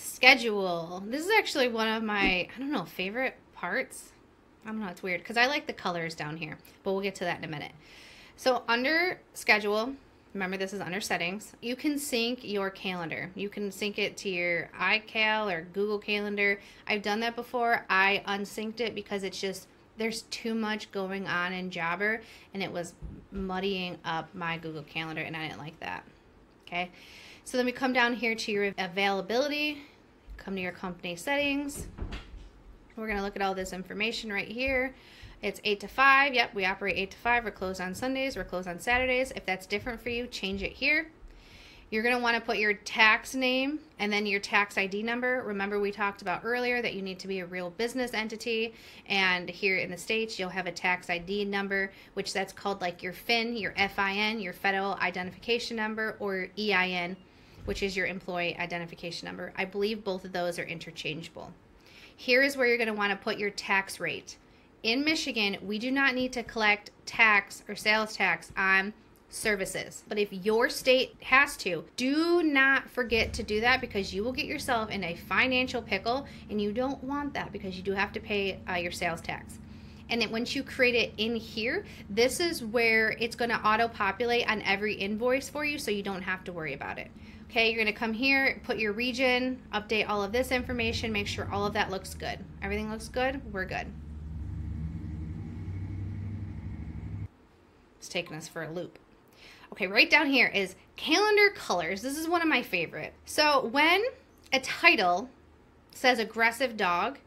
schedule. This is actually one of my, I don't know, favorite parts. I don't know, it's weird because I like the colors down here, but we'll get to that in a minute. So under schedule, remember this is under settings, you can sync your calendar. You can sync it to your iCal or Google Calendar. I've done that before. I unsynced it because it's just, there's too much going on in Jobber and it was muddying up my Google Calendar and I didn't like that. Okay. So then we come down here to your availability, come to your company settings. We're going to look at all this information right here. It's 8 to 5. Yep, we operate 8 to 5. We're closed on Sundays. We're closed on Saturdays. If that's different for you, change it here. You're going to want to put your tax name and then your tax ID number. Remember, we talked about earlier that you need to be a real business entity. And here in the States, you'll have a tax ID number, which that's called like your FIN, your FIN, your Federal Identification Number, or EIN, which is your Employee Identification Number. I believe both of those are interchangeable. Here is where you're going to want to put your tax rate. In Michigan, we do not need to collect tax or sales tax on services. But if your state has to, do not forget to do that because you will get yourself in a financial pickle and you don't want that because you do have to pay uh, your sales tax. And then once you create it in here, this is where it's going to auto populate on every invoice for you so you don't have to worry about it. Okay, you're to come here, put your region, update all of this information, make sure all of that looks good. Everything looks good, we're good. It's taking us for a loop. Okay, right down here is calendar colors. This is one of my favorite. So when a title says aggressive dog,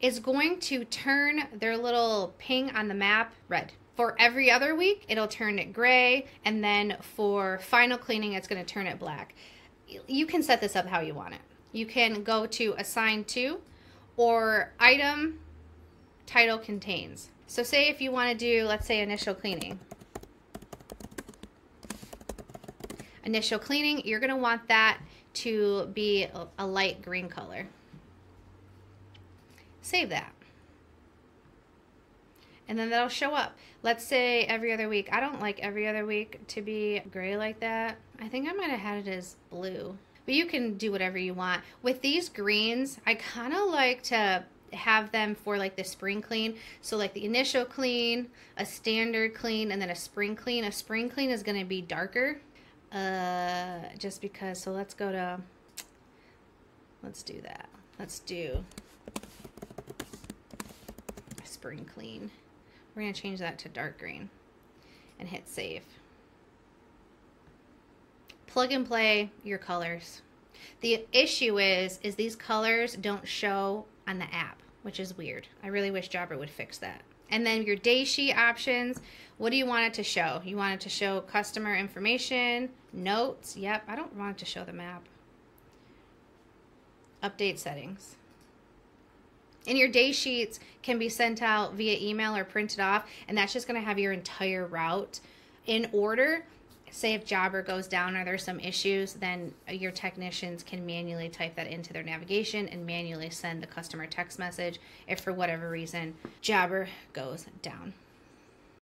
is going to turn their little ping on the map red. For every other week, it'll turn it gray, and then for final cleaning, it's going to turn it black. You can set this up how you want it. You can go to assign to or item title contains. So say if you want to do, let's say initial cleaning. initial cleaning, you're going to want that to be a light green color. Save that. And then that'll show up. Let's say every other week. I don't like every other week to be gray like that. I think I might have had it as blue. But you can do whatever you want. With these greens, I kind of like to have them for like the spring clean. So like the initial clean, a standard clean, and then a spring clean. A spring clean is going to be darker uh, just because. So let's go to, let's do that. Let's do spring clean. We're going to change that to dark green and hit save. Plug and play your colors. The issue is, is these colors don't show on the app, which is weird. I really wish Jobber would fix that. And then your day sheet options, what do you want it to show? You want it to show customer information, notes. Yep, I don't want it to show the map. Update settings. And your day sheets can be sent out via email or printed off, and that's just going to have your entire route in order say if jobber goes down or there's some issues, then your technicians can manually type that into their navigation and manually send the customer text message if for whatever reason jobber goes down.